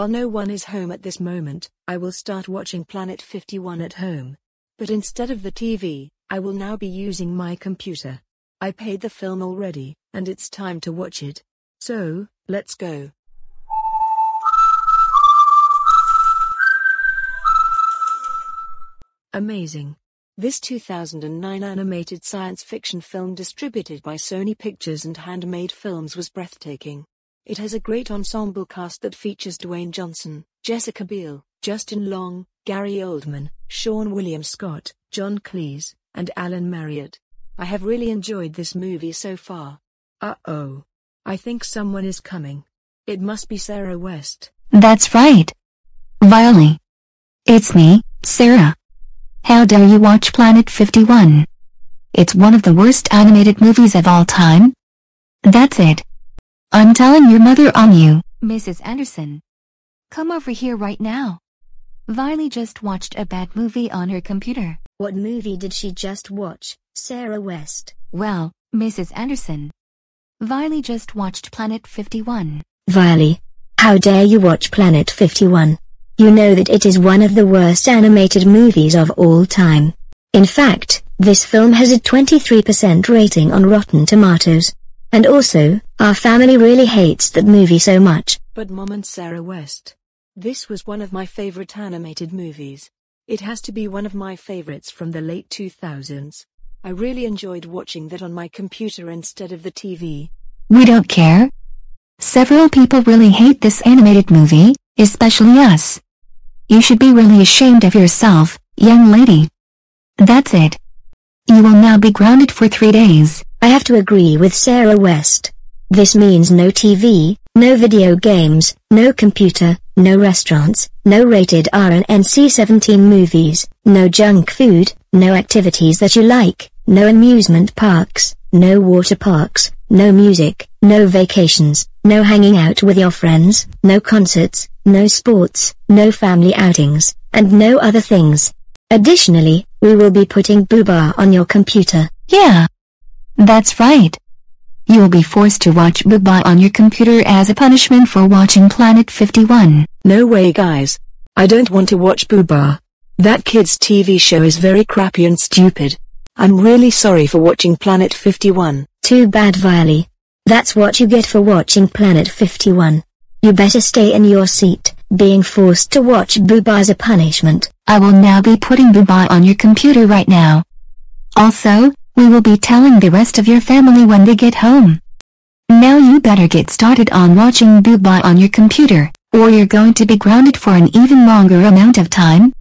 While no one is home at this moment, I will start watching Planet 51 at home. But instead of the TV, I will now be using my computer. I paid the film already, and it's time to watch it. So, let's go. Amazing. This 2009 animated science fiction film distributed by Sony Pictures and Handmade Films was breathtaking. It has a great ensemble cast that features Dwayne Johnson, Jessica Biel, Justin Long, Gary Oldman, Seann William Scott, John Cleese, and Alan Marriott. I have really enjoyed this movie so far. Uh-oh. I think someone is coming. It must be Sarah West. That's right. Violy. It's me, Sarah. How dare you watch Planet 51? It's one of the worst animated movies of all time. That's it. I'm telling your mother on you. Mrs. Anderson. Come over here right now. Violy just watched a bad movie on her computer. What movie did she just watch, Sarah West? Well, Mrs. Anderson. Violy just watched Planet 51. Violy. How dare you watch Planet 51? You know that it is one of the worst animated movies of all time. In fact, this film has a 23% rating on Rotten Tomatoes. And also, our family really hates that movie so much. But Mom and Sarah West. This was one of my favorite animated movies. It has to be one of my favorites from the late 2000s. I really enjoyed watching that on my computer instead of the TV. We don't care. Several people really hate this animated movie, especially us. You should be really ashamed of yourself, young lady. That's it. You will now be grounded for three days. I have to agree with Sarah West. This means no TV, no video games, no computer, no restaurants, no rated R and NC-17 movies, no junk food, no activities that you like, no amusement parks, no water parks, no music, no vacations, no hanging out with your friends, no concerts, no sports, no family outings, and no other things. Additionally, we will be putting Boohbah on your computer. Yeah. That's right. You will be forced to watch Boohbah on your computer as a punishment for watching Planet 51. No way guys. I don't want to watch Boohbah. That kid's TV show is very crappy and stupid. I'm really sorry for watching Planet 51. Too bad Violy. That's what you get for watching Planet 51. You better stay in your seat, being forced to watch Boohbah as a punishment. I will now be putting Boohbah on your computer right now. Also, we will be telling the rest of your family when they get home. Now you better get started on watching Boohbah on your computer, or you're going to be grounded for an even longer amount of time.